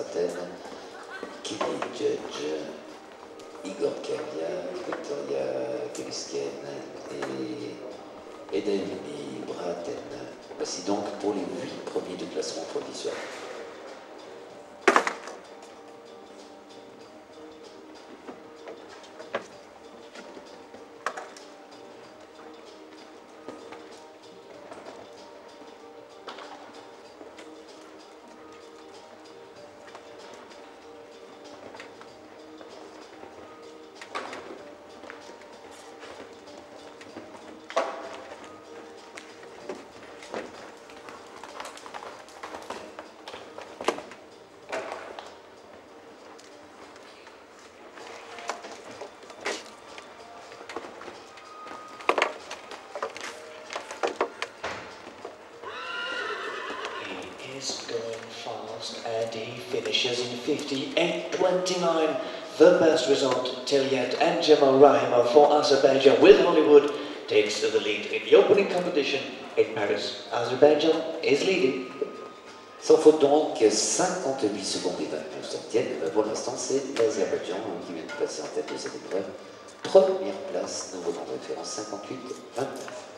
Athènes, Kimi Judge, Igor Kavia, Victoria Keliskienne et Edemini Braten. Voici donc pour les huit premiers du classement provisoire. Is going fast and he finishes in 58.29. The best result till yet. And Jamal Rahimov for Azerbaijan with Hollywood takes the lead in the opening competition in Paris. Azerbaijan is leading. Sans faute donc, 58 secondes et 29 centièmes. Pour l'instant, c'est l'Azerbaïdjan qui vient de passer en tête de cette épreuve. Première place, nouveau temps de référence 58-29.